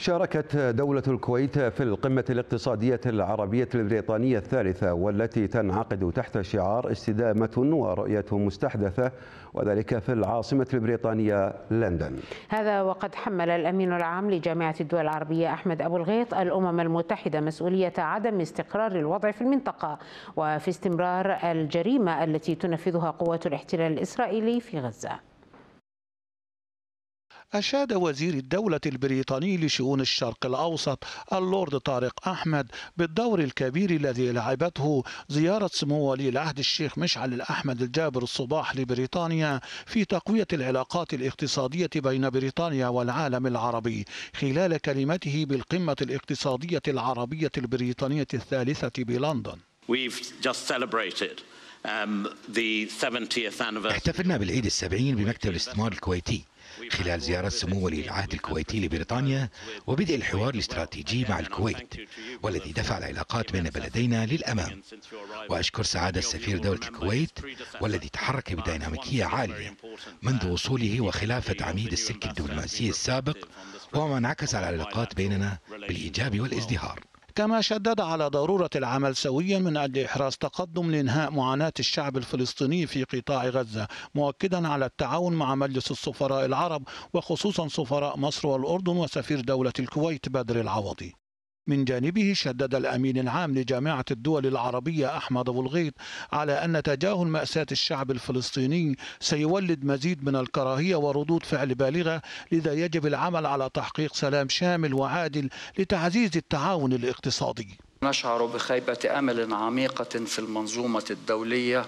شاركت دولة الكويت في القمة الاقتصادية العربية البريطانية الثالثة والتي تنعقد تحت شعار استدامة ورؤية مستحدثة وذلك في العاصمة البريطانية لندن. هذا وقد حمل الأمين العام لجامعة الدول العربية أحمد أبو الغيط الأمم المتحدة مسؤولية عدم استقرار الوضع في المنطقة وفي استمرار الجريمة التي تنفذها قوات الاحتلال الإسرائيلي في غزة. أشاد وزير الدولة البريطاني لشؤون الشرق الأوسط اللورد طارق أحمد بالدور الكبير الذي لعبته زيارة سمو ولي العهد الشيخ مشعل الأحمد الجابر الصباح لبريطانيا في تقوية العلاقات الاقتصادية بين بريطانيا والعالم العربي خلال كلمته بالقمة الاقتصادية العربية البريطانية الثالثة بلندن. We've just celebrated um, the 70th anniversary. احتفلنا بالعيد السبعين بمكتب الاستثمار الكويتي. خلال زيارة سمو ولي العهد الكويتي لبريطانيا وبدء الحوار الاستراتيجي مع الكويت والذي دفع العلاقات بين بلدينا للأمام. وأشكر سعادة السفير دولة الكويت والذي تحرك بديناميكية عالية منذ وصوله وخلافة عميد السلك الدبلوماسي السابق وما انعكس على العلاقات بيننا بالإيجاب والازدهار. كما شدد على ضرورة العمل سويا من أجل إحراز تقدم لإنهاء معاناة الشعب الفلسطيني في قطاع غزة مؤكدا على التعاون مع مجلس السفراء العرب وخصوصا سفراء مصر والأردن وسفير دولة الكويت بدر العوضي. من جانبه شدد الأمين العام لجامعة الدول العربية أحمد أبو الغيط على أن تجاهل مأساة الشعب الفلسطيني سيولد مزيد من الكراهية وردود فعل بالغة لذا يجب العمل على تحقيق سلام شامل وعادل لتعزيز التعاون الاقتصادي. نشعر بخيبة أمل عميقة في المنظومة الدولية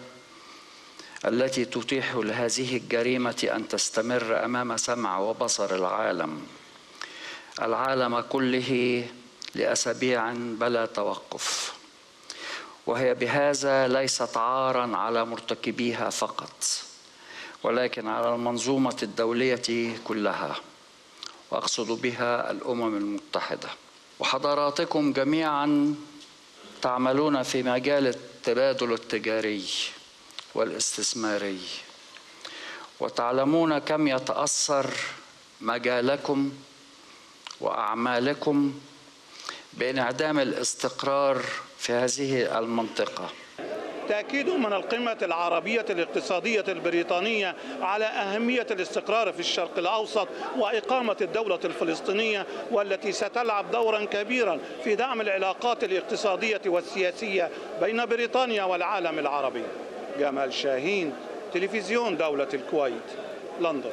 التي تتيح لهذه الجريمة أن تستمر أمام سمع وبصر العالم. العالم كله لأسابيع بلا توقف. وهي بهذا ليست عارا على مرتكبيها فقط ولكن على المنظومة الدولية كلها. وأقصد بها الأمم المتحدة. وحضراتكم جميعا تعملون في مجال التبادل التجاري والاستثماري. وتعلمون كم يتأثر مجالكم وأعمالكم بانعدام الاستقرار في هذه المنطقة. تأكيد من القمة العربية الاقتصادية البريطانية على أهمية الاستقرار في الشرق الأوسط وإقامة الدولة الفلسطينية والتي ستلعب دورا كبيرا في دعم العلاقات الاقتصادية والسياسية بين بريطانيا والعالم العربي. جمال شاهين تلفزيون دولة الكويت لندن.